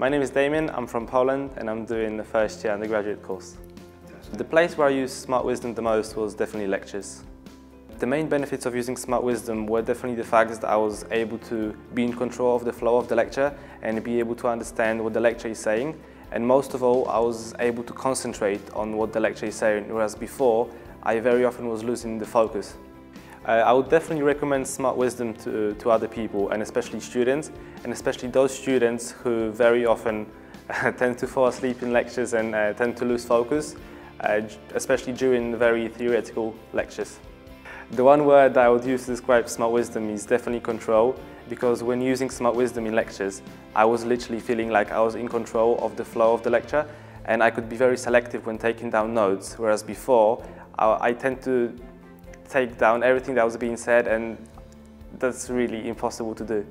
My name is Damian, I'm from Poland and I'm doing the first year undergraduate course. The place where I used Smart Wisdom the most was definitely lectures. The main benefits of using Smart Wisdom were definitely the fact that I was able to be in control of the flow of the lecture and be able to understand what the lecture is saying. And most of all, I was able to concentrate on what the lecture is saying, whereas before, I very often was losing the focus. I would definitely recommend Smart Wisdom to, to other people and especially students and especially those students who very often tend to fall asleep in lectures and uh, tend to lose focus, uh, especially during very theoretical lectures. The one word that I would use to describe Smart Wisdom is definitely control because when using Smart Wisdom in lectures, I was literally feeling like I was in control of the flow of the lecture and I could be very selective when taking down notes, whereas before I, I tend to take down everything that was being said and that's really impossible to do.